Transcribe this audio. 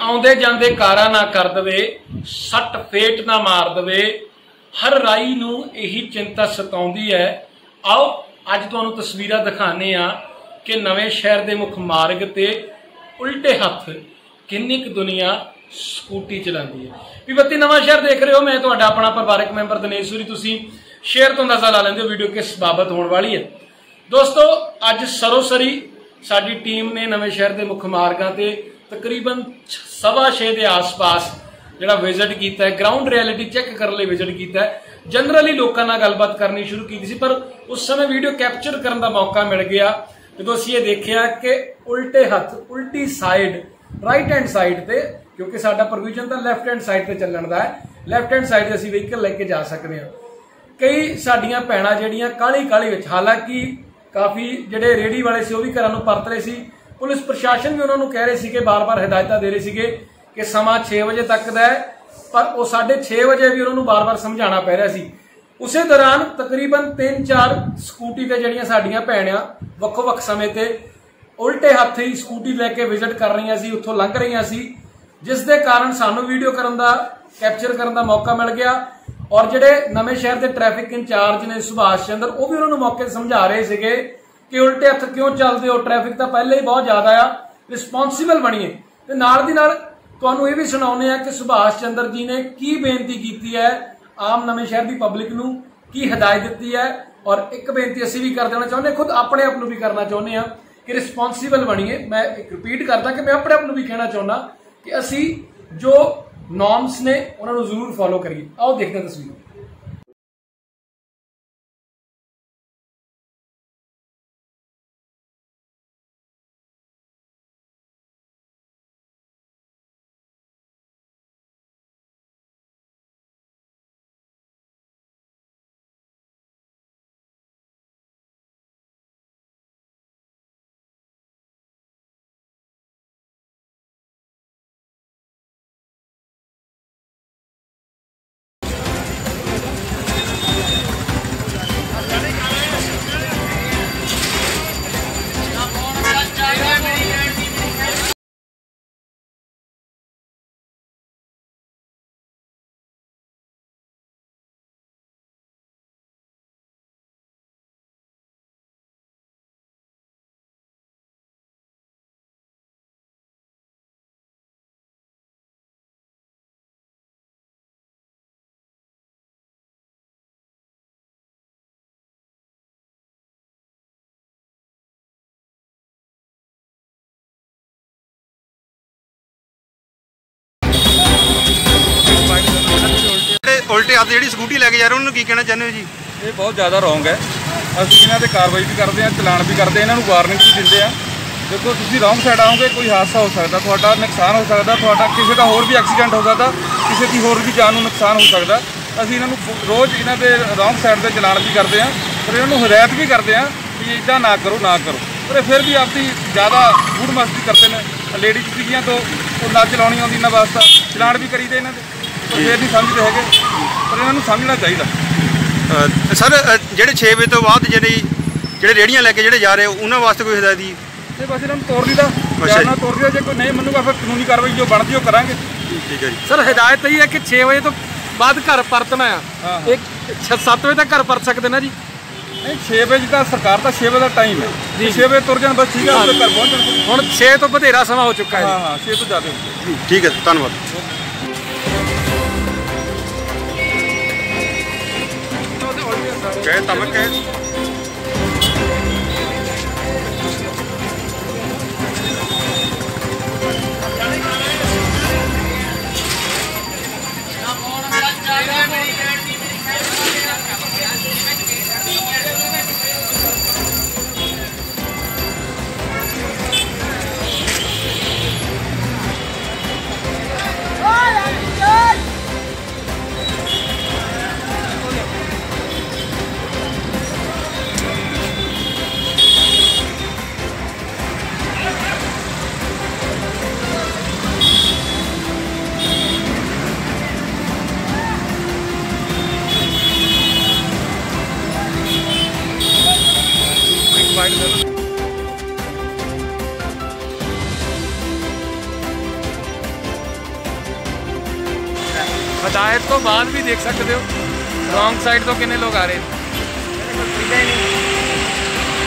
ਆਉਂਦੇ ਜਾਂਦੇ ਕਾਰਾ ਨਾ ਕਰ ਦਵੇ, ਸੱਟ ਫੇਟ ਨਾ ਮਾਰ ਦਵੇ, ਹਰ ਰਾਈ ਨੂੰ ਇਹੀ ਚਿੰਤਾ ਸਤਾਉਂਦੀ ਹੈ। ਆਓ, ਅੱਜ ਤੁਹਾਨੂੰ ਤਸਵੀਰਾਂ ਦਿਖਾਣੇ ਆ ਕਿ ਨਵੇਂ ਸ਼ਹਿਰ ਦੇ ਮੁੱਖ ਮਾਰਗ ਤੇ ਉਲਟੇ ਹੱਥ ਕਿੰਨੀ ਕੁ ਦੁਨੀਆ ਸਕੂਟੀ ਚਲਾਉਂਦੀ ਹੈ। ਵੀ ਬੱਤੀ ਨਵਾਂ ਸ਼ਹਿਰ ਦੇਖ ਰਹੇ ਹੋ, ਮੈਂ ਤੁਹਾਡਾ ਆਪਣਾ ਪਰਿਵਾਰਕ ਮੈਂਬਰ ਦਿਨੇਸ਼ਵਰੀ ਤੁਸੀਂ ਸ਼ੇਅਰ ਤੋਂ ਅੰਦਾਜ਼ਾ ਲਾ ਲੈਂਦੇ ਹੋ ਵੀਡੀਓ ਕਿਸ ਬਾਬਤ ਹੋਣ ਵਾਲੀ ਹੈ। ਦੋਸਤੋ, ਅੱਜ ਸਰੋਸਰੀ ਸਾਡੀ ਟੀਮ ਨੇ ਨਵੇਂ ਸ਼ਹਿਰ ਦੇ ਮੁੱਖ ਮਾਰਗਾਂ ਤੇ ਤਕਰੀਬਨ ਸਵਾ ਛੇ ਦੇ ਆਸ-ਪਾਸ ਜਿਹੜਾ ਵਿਜ਼ਿਟ ਕੀਤਾ ਹੈ ਗਰਾਊਂਡ ਰਿਐਲਿਟੀ ਚੈੱਕ ਕਰਨ ਲਈ ਵਿਜ਼ਿਟ ਕੀਤਾ ਹੈ। ਜਨਰਲੀ ਲੋਕਾਂ ਨਾਲ ਗੱਲਬਾਤ ਕਰਨੀ ਸ਼ੁਰੂ ਕੀਤੀ ਸੀ, ਪਰ ਉਸ ਸਮੇਂ ਵੀਡੀਓ ਕੈਪਚਰ ਕਰਨ ਦਾ ਮੌਕਾ ਮਿਲ ਗਿਆ। ਜਦੋਂ ਅਸੀਂ ਇਹ ਦੇਖਿਆ ਕਿ ਉਲਟੇ ਹੱਥ, ਉਲਟੀ ਸਾਈਡ ਰਾਈਟ ਹੈਂਡ ਸਾਈਡ ਤੇ, ਕਿਉਂਕਿ ਸਾਡਾ ਪ੍ਰੋਵੀਜ਼ਨ ਤਾਂ ਲੈਫਟ ਹੈਂਡ ਸਾਈਡ ਤੇ ਚੱਲਣ ਦਾ ਹੈ ਲੈਫਟ ਹੈਂਡ ਸਾਈਡ ਤੇ ਅਸੀਂ ਵਹੀਕਲ ਲੈ ਕੇ ਜਾ ਸਕਦੇ ਹਾਂ। ਕਈ ਸਾਡੀਆਂ ਭੈਣਾਂ ਜਿਹੜੀਆਂ ਕਾਲੀ ਕਾਲੀ ਵਿੱਚ, ਹਾਲਾਂਕਿ ਕਾਫੀ ਜਿਹੜੇ ਰੇੜੀ ਵਾਲੇ ਸੀ, ਉਹ ਵੀ ਘਰਾਂ ਨੂੰ ਪਰਤ ਰਹੇ ਸੀ। ਪੁਲਿਸ ਪ੍ਰਸ਼ਾਸਨ ਵੀ ਉਹਨਾਂ ਨੂੰ ਕਹਿ ਰਹੇ ਸੀਗੇ, ਬਾਰ-ਬਾਰ ਹਦਾਇਤਾਂ ਦੇ ਰਹੇ ਸੀਗੇ ਕਿ ਸਮਾਂ 6 ਵਜੇ ਤੱਕ ਦਾ ਹੈ, ਪਰ ਉਹ 6:30 ਵਜੇ ਵੀ ਉਹਨਾਂ ਨੂੰ ਬਾਰ-ਬਾਰ ਸਮਝਾਉਣਾ ਪੈ ਰਿਹਾ ਸੀ। ਉਸੇ ਦੌਰਾਨ ਤਕਰੀਬਨ 3-4 ਸਕੂਟੀ ਤੇ ਜਿਹੜੀਆਂ ਸਾਡੀਆਂ ਭੈਣਾਂ ਵੱਖੋ-ਵੱਖ ਸਮੇਂ ਤੇ ਉਲਟੇ ਹੱਥ ਹੀ ਸਕੂਟੀ ਲੈ ਕੇ ਵਿਜ਼ਿਟ ਕਰ ਰਹੀਆਂ ਸੀ, ਉੱਥੋਂ ਲੰਘ ਰਹੀਆਂ ਸੀ, ਜਿਸ ਦੇ ਕਾਰਨ ਸਾਨੂੰ ਵੀਡੀਓ ਕਰਨ ਦਾ, ਕੈਪਚਰ ਕਰਨ ਦਾ ਮੌਕਾ ਮਿਲ ਗਿਆ ਔਰ ਜਿਹੜੇ ਨਵੇਂ ਸ਼ਹਿਰ ਦੇ ਟ੍ਰੈਫਿਕ ਇੰਚਾਰਜ ਨੇ ਸੁਭਾਸ਼ ਚੰਦਰ, ਉਹ ਵੀ ਉਹਨਾਂ ਨੂੰ ਮੌਕੇ ਤੇ ਸਮਝਾ ਰਹੇ ਸੀਗੇ ਕਿ ਉਲਟੇ ਹੱਥ ਕਿਉਂ ਚੱਲਦੇ ਹੋ? ਟ੍ਰੈਫਿਕ ਤਾਂ ਪਹਿਲਾਂ ਹੀ ਬਹੁਤ ਜ਼ਿਆਦਾ ਆ। ਰਿਸਪੌਂਸੀਬਲ ਬਣੀਏ। ਤੇ ਨਾਲ ਦੀ ਨਾਲ ਤੁਹਾਨੂੰ ਇਹ ਵੀ ਸੁਣਾਉਨੇ ਆ ਕਿ ਸੁਭਾਸ਼ ਚੰਦਰ ਜੀ ਨੇ ਕੀ ਬੇਨਤੀ ਕੀਤੀ ਹੈ ਆਮ ਨਵੇਂ ਸ਼ਹਿਰ ਦੀ ਪਬਲਿਕ ਨੂੰ? ਕੀ ਹਦਾਇਤ ਦਿੱਤੀ ਹੈ? ਔਰ ਇੱਕ ਬੇਨਤੀ ਅਸੀਂ ਵੀ ਕਰ ਦੇਣਾ ਚਾਹੁੰਦੇ, ਖੁਦ ਆਪਣੇ ਆਪ ਨੂੰ ਵੀ ਕਰਨਾ ਚਾਹੁੰਦੇ ਆ ਕਿ ਰਿਸਪੌਂਸੀਬਲ ਬਣੀਏ। ਮੈਂ ਇੱਕ ਰਿਪੀਟ ਕਰਦਾ ਕਿ ਮੈਂ ਆਪਣੇ ਆਪ ਨੂੰ ਵੀ ਕਹਿਣਾ ਚਾਹੁੰਦਾ ਕਿ ਅਸੀਂ ਜੋ ਨੋਰਮਸ ਨੇ, ਉਹਨਾਂ ਨੂੰ ਜ਼ਰੂਰ ਫੋਲੋ ਕਰੀਏ। ਆਓ ਦੇਖਦੇ ਹਾਂ ਤਸਵੀਰ। ਉਲਟੇ ਹੱਥ ਜਿਹੜੀ ਸਕੂਟੀ ਲੈ ਕੇ ਜਾ ਰਹੇ ਉਹਨਾਂ ਨੂੰ ਕੀ ਕਹਿਣਾ ਚਾਹੁੰਦੇ ਹੋ ਜੀ? ਇਹ ਬਹੁਤ ਜ਼ਿਆਦਾ ਰੋਂਗ ਹੈ। ਅਸੀਂ ਇਹਨਾਂ ਤੇ ਕਾਰਵਾਈ ਵੀ ਕਰਦੇ ਹਾਂ, ਚਲਾਨ ਵੀ ਕਰਦੇ ਹਾਂ, ਇਹਨਾਂ ਨੂੰ ਵਾਰਨਿੰਗ ਵੀ ਦਿੰਦੇ ਆ ਦੇਖੋ, ਤੁਸੀਂ ਰੋਂਗ ਸਾਈਡ ਆਉਂਗੇ ਕੋਈ ਹਾਦਸਾ ਹੋ ਸਕਦਾ, ਤੁਹਾਡਾ ਨੁਕਸਾਨ ਹੋ ਸਕਦਾ, ਤੁਹਾਡਾ ਕਿਸੇ ਦਾ ਹੋਰ ਵੀ ਐਕਸੀਡੈਂਟ ਹੋ ਸਕਦਾ, ਕਿਸੇ ਦੀ ਹੋਰ ਵੀ ਜਾਨ ਨੂੰ ਨੁਕਸਾਨ ਹੋ ਸਕਦਾ। ਅਸੀਂ ਇਹਨਾਂ ਨੂੰ ਰੋਜ਼ ਇਹਨਾਂ ਦੇ ਰੋਂਗ ਸਾਈਡ ਤੇ ਚਲਾਨ ਵੀ ਕਰਦੇ ਹਾਂ, ਪਰ ਇਹਨਾਂ ਨੂੰ ਹਦਾਇਤ ਵੀ ਕਰਦੇ ਹਾਂ ਵੀ ਇਦਾਂ ਨਾ ਕਰੋ ਨਾ ਕਰੋ। ਪਰ ਇਹ ਫਿਰ ਵੀ ਆਪਦੀ ਜ਼ਿਆਦਾ ਗੂੜ ਮਸਤੀ ਕਰਦੇ ਨੇ। ਲੇਡੀਜ਼ ਸੀਗੀਆਂ ਤੋਂ, ਉਹ ਨਾ ਚਲਾਉਣੀ ਆਉਂਦੀ ਇਹਨਾਂ ਵਾਸਤਾ, ਚਲਾਨ ਵੀ ਕਰੀਦੇ ਇਹਨਾਂ ਦੇ। ਫਿਰ ਨਹੀਂ ਸਮਝਦੇ ਹੈਗੇ। ਪਰ ਇਹਨਾਂ ਨੂੰ ਸਮਝਣਾ ਚਾਹੀਦਾ। ਅ, ਸਰ ਅ, ਜਿਹੜੇ 6 ਵਜੇ ਤੋਂ ਬਾਅਦ ਜਿਹੜੀ ਜਿਹੜੇ ਰੇੜੀਆਂ ਲੈ ਕੇ ਜਿਹੜੇ ਜਾ ਰਹੇ ਹੋ, ਉਹਨਾਂ ਵਾਸਤੇ ਕੋਈ ਹਦਾਇਤ ਜੀ ਤੇ ਬਸ ਇਹਨਾਂ ਨੂੰ ਤੋੜ ਜੀ। ਪਿਆਰ ਨਾਲ ਤੋੜ ਦਿੱਤਾ। ਜੇ ਕੋਈ ਨਹੀਂ ਮੰਨੂਗਾ ਫਿਰ ਕਾਨੂੰਨੀ ਕਾਰਵਾਈ ਜੋ ਬਣਦੀ ਉਹ ਕਰਾਂਗੇ। ਠੀਕ ਹੈ ਜੀ। ਸਰ ਹਦਾਇਤ ਇਹ ਹੈ ਕਿ 6 ਵਜੇ ਤੋਂ ਬਾਅਦ ਘਰ ਪਰਤਣਾ ਆ। ਹਾਂ। ਇੱਕ 7 ਵਜੇ ਤੱਕ ਘਰ ਪਰਤ ਸਕਦੇ ਨਾ ਜੀ? ਨਹੀਂ 6 ਵਜੇ ਦਾ ਸਰਕਾਰ ਦਾ 6 ਵਜੇ ਦਾ ਟਾਈਮ ਹੈ। 6 ਵਜੇ ਤੁਰ ਜਾਣ ਬਸ ਠੀਕ ਹੈ ਘਰ ਪਹੁੰਚ ਜਾਣ। ਹੁਣ 6 ਤੋਂ ਬਥੇਰਾ ਸਮਾਂ ਹੋ ਚੁੱਕਾ ਹੈ ਹਾਂ ਹਾਂ 6 ਤੋਂ ਜ਼ਿਆਦਾ ਹੋ ਗਿਆ ਠੀਕ ਹੈ ਧੰਨਵਾਦ। ਕਹੇ ਤਾਂ ਮੈਂ ਕਹੇ ਹਦਾਇਤ ਤੋਂ ਬਾਅਦ ਵੀ ਦੇਖ ਸਕਦੇ ਹੋ। ਰੋਂਗ ਸਾਈਡ ਤੋਂ ਕਿੰਨੇ ਲੋਕ ਆ ਰਹੇ ਨੇ?